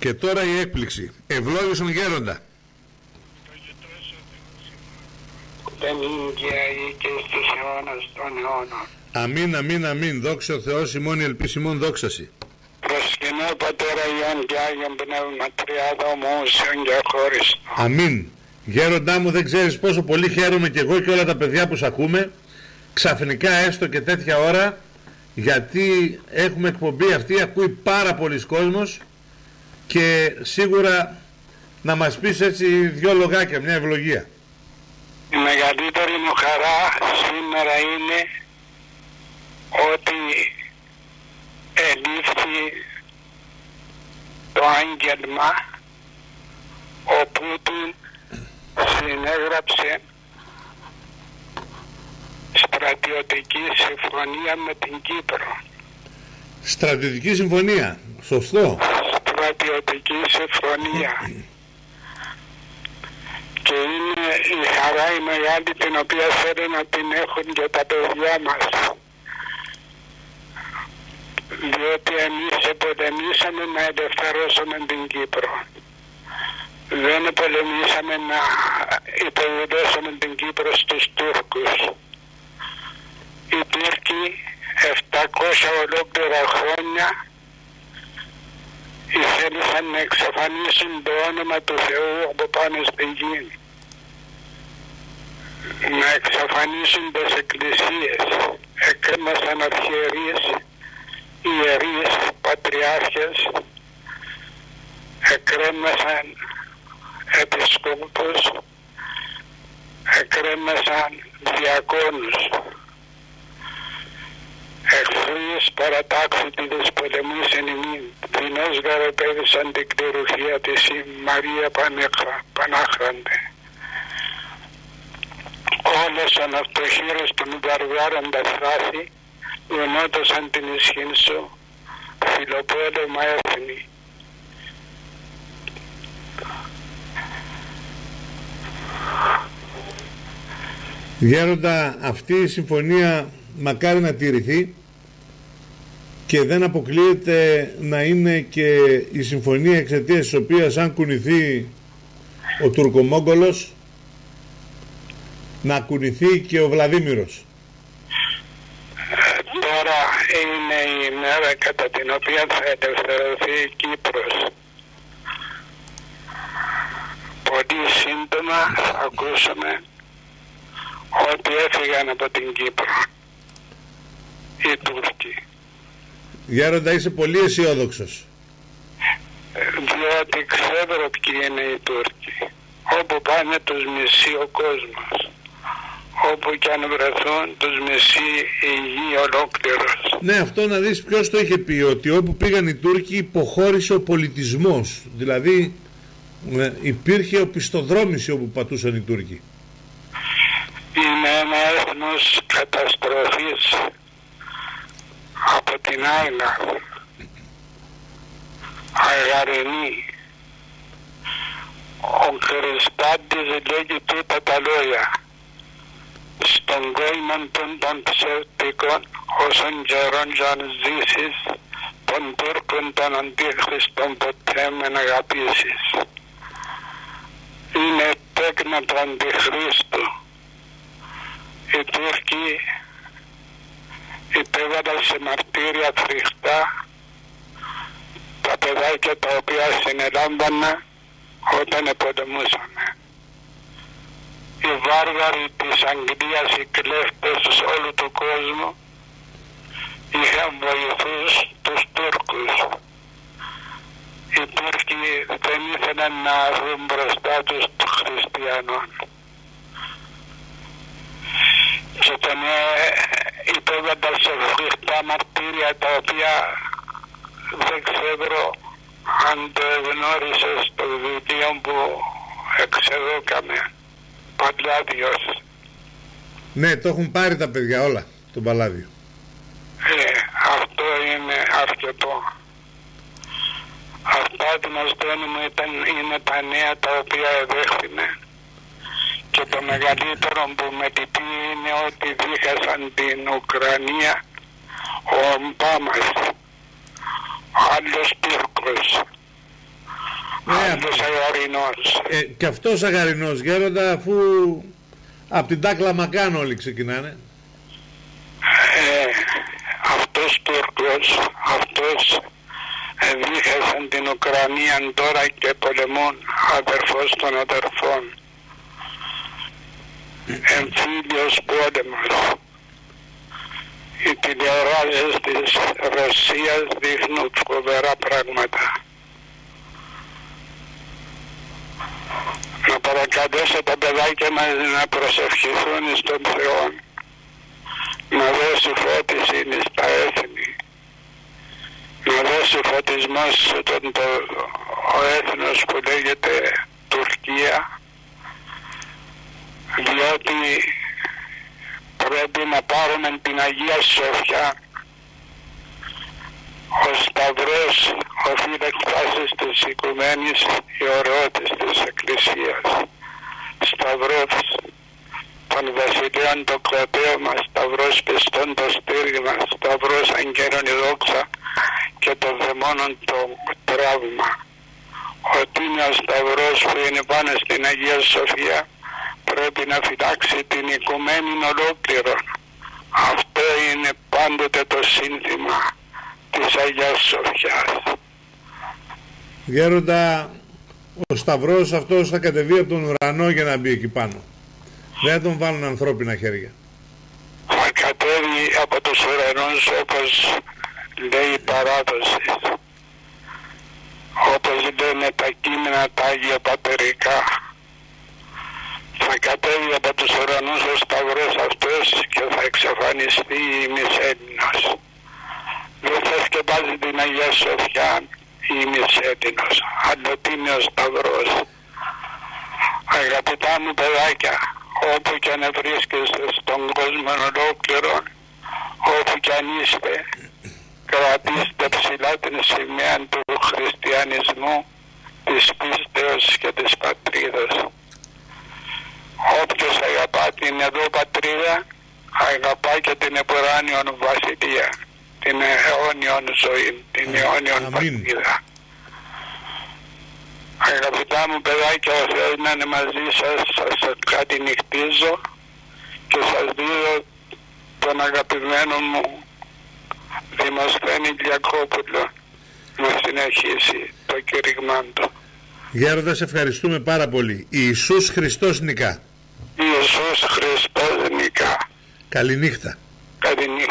Και τώρα η έκπληξη. Ευλόγησον γέροντα. Δεν είναι και στους αιώνας των αιώνων. Αμήν, αμήν, αμήν. Δόξα ο Θεός ημών, η ελπίση ημών, δόξαση. Προσκυνώ πατέρα Ιωάνν και Άγιον Πνεύμα Τριάδο Μούσιον και χώριστο. Αμήν. Γέροντά μου δεν ξέρεις πόσο πολύ χαίρομαι και εγώ και όλα τα παιδιά που σ' ακούμε ξαφνικά έστω και τέτοια ώρα γιατί έχουμε εκπομπή αυτή ακούει πάρα πολλοί κόσμος και σίγουρα να μας πεις έτσι δυο λογάκια, μια ευλογία. Η μεγαλύτερη μου χαρά σήμερα είναι ότι ελήφθη το άγγελμα ο Πούτιν συνέγραψε στρατιωτική συμφωνία με την Κύπρο. Στρατιωτική συμφωνία, σωστό. Στρατιωτική συμφωνία. Και είναι η χαρά η μεγάλη την οποία θέλω να την έχουν και τα παιδιά μας. Διότι εμείς επολεμήσαμε να ελευθερώσουμε την Κύπρο. Δεν πολεμήσαμε να υποβουλώσουμε την Κύπρο στους Τούρκους. Οι Τούρκοι 700 ολόκληρα χρόνια ήθελαν να εξαφανίσουν το όνομα του Θεού από πάνω στην γη. Να εξαφανίσουν τις εκκλησίες. Εκρέμασαν αρχιερείς, ιερείς, πατριάρχες, εκρέμασαν επισκόπους, εκρέμασαν διακόνους εχθρείς παρατάξιτιδες πολεμής εν ημίν, δεινός γαροπέδησαν την κληροχία της η Μαρία Πανέχρα, Πανάχραντε. Όλος ο ναυτοχείρος των βαρβάρων τα θράση, γνώτωσαν την ισχύν σου, φιλοπόλεμα έθνη. Γέροντα, αυτή η συμφωνία μακάρι να τηρηθεί και δεν αποκλείεται να είναι και η συμφωνία εξαιτίας της οποίας αν κουνηθεί ο Τουρκομόγκολος να κουνηθεί και ο Βλαδίμηρος. Τώρα είναι η μέρα κατά την οποία θα ελευθερωθεί η Κύπρος. Πολύ σύντομα θα ακούσουμε ότι έφυγαν από την Κύπρο οι Τούρκοι. Γέροντα είσαι πολύ αισιόδοξος. Διότι ξέρω ποιοι είναι οι Τούρκοι. Όπου πάνε τους μισεί ο κόσμος. Όπου και αν βρεθούν τους μισεί η γη ολόκληρος. Ναι, αυτό να δεις ποιος το είχε πει, ότι όπου πήγαν οι Τούρκοι υποχώρησε ο πολιτισμός. Δηλαδή ε, υπήρχε οπισθοδρόμηση όπου πατούσαν οι Τούρκοι. Είναι ένας έθνος καταστροφής από την Άιλα Αγαρενή ο Χριστάντης λέγει τούτα τα λόγια. Στον κόσμο των, των ψεύτικων όσων καιρών κι αν ζήσεις των Τούρκων των Αντίχριστων ποτέ με να αγαπήσεις. Είναι τέκνα του Αντιχρίστου. Οι Τούρκοι υπέβαλαν σε μαρτύρια φρικτά τα παιδάκια τα οποία συνελάμβανα όταν επολεμούσαμε. Οι βάργαροι της Αγγλίας, οι κλέφτες όλου του κόσμου είχαν βοηθούς τους Τούρκους. Οι Τούρκοι δεν ήθελαν να δουν μπροστά τους τους χριστιανών. Και τον υπέβαλαν σε φρικτά μαρτύρια τα οποία δεν ξέρω αν το γνώρισες στο βιβλίο που εξεδόκαμε Παλάδιος. Ναι, το έχουν πάρει τα παιδιά όλα, το Παλάδιο. Ε, αυτό είναι αρκετό. Αυτά που μας μου ήταν, είναι τα νέα τα οποία εδέχθημε. Και το μεγαλύτερο που με λυπεί είναι ότι δίχασαν την Ουκρανία ο Ομπάμας, άλλος Τούρκος. Αγαρινός. Ε, και αυτός Αγαρινός γέροντα αφού από την Τάκλα Μακάνο όλοι ξεκινάνε. Ε, αυτός Τούρκος, αυτός δίχασαν την Ουκρανία τώρα και πολεμούν αδερφός των αδερφών. Εμφύλιος πόλεμος. Οι τηλεοράσεις της Ρωσίας δείχνουν φοβερά πράγματα. Να παρακαλέσω τα παιδάκια μας να προσευχηθούν στον Θεό. Να δώσει φώτιση στα έθνη. Να δώσει φωτισμό στον το, ο έθνος που λέγεται Τουρκία διότι πρέπει να πάρουμε την Αγία Σοφιά ο Σταυρός ο φύλακτας της οικουμένης η ωραίτης της Εκκλησίας. Σταυρός των βασιλείων το κρατέωμα Σταυρός πιστών το στήριγμα Σταυρός αγγέλων η δόξα και των δαιμόνων το τραύμα. Ότι είναι ο Σταυρός που είναι πάνω στην Αγία Σοφιά πρέπει να φυλάξει την οικουμένη ολόκληρο. Αυτό είναι πάντοτε το σύνθημα της Αγίας Σοφιάς. Γέροντα, ο Σταυρός αυτός θα κατεβεί από τον ουρανό για να μπει εκεί πάνω. Δεν τον βάλουν ανθρώπινα χέρια. Θα κατέβει από τους ουρανούς όπως λέει η παράδοση. Όπως λένε τα κείμενα τα Άγια Πατερικά θα κατέβει από τους ουρανούς ο σταυρός αυτός και θα εξαφανιστεί η Μισέλινος. Δεν θα σκεπάζει την Αγία Σοφιά η Μισέλινος, αλλά είναι ο σταυρός. Αγαπητά μου παιδάκια, όπου και αν βρίσκεστε στον κόσμο ολόκληρο, όπου και αν είστε, κρατήστε ψηλά την σημαία του χριστιανισμού, της πίστεως και της πατρίδας. Όποιος αγαπά την εδώ πατρίδα, αγαπά και την επουράνιον βασιλεία, την αιώνιον ζωή, την αιώνιον πατρίδα. Αγαπητά μου παιδάκια, ο Θεός να είναι μαζί σας, σας κάτι νυχτίζω και σας δίνω τον αγαπημένο μου Δημοσθένη Λιακόπουλο να συνεχίσει το κηρυγμά του. Γέροντας, σε ευχαριστούμε πάρα πολύ. Ιησούς Χριστός νικά. Ιησούς Χριστός νικά. Καληνύχτα. Καληνύχτα.